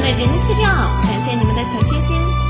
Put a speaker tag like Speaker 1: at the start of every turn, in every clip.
Speaker 1: 的人气票，感谢你们的小心心。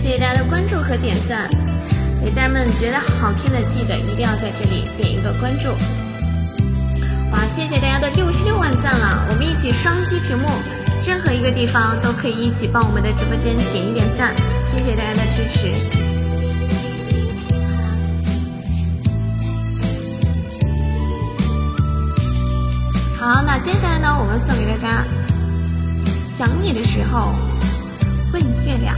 Speaker 1: 谢谢大家的关注和点赞。有家人们觉得好听的，记得一定要在这里点一个关注。哇，谢谢大家的六十六万赞了，我们一起双击屏幕，任何一个地方都可以一起帮我们的直播间点一点赞，谢谢大家的支持。好，那接下来呢，我们送给大家《想你的时候问月亮》。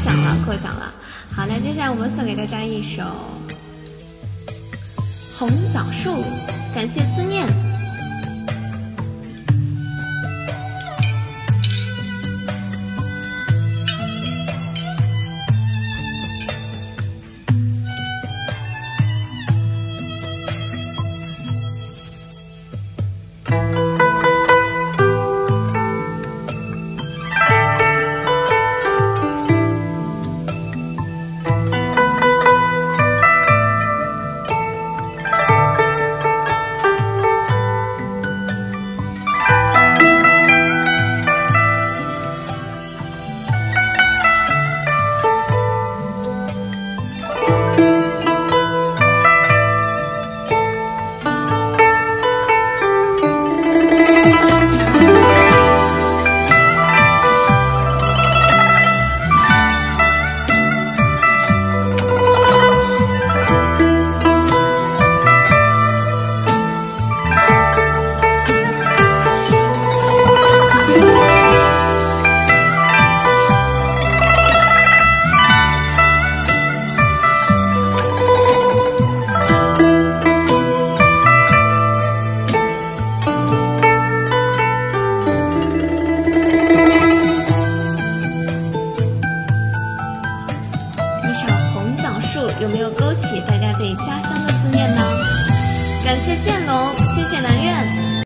Speaker 1: 奖了，过奖了。好，那接下来我们送给大家一首《红枣树》，感谢思念。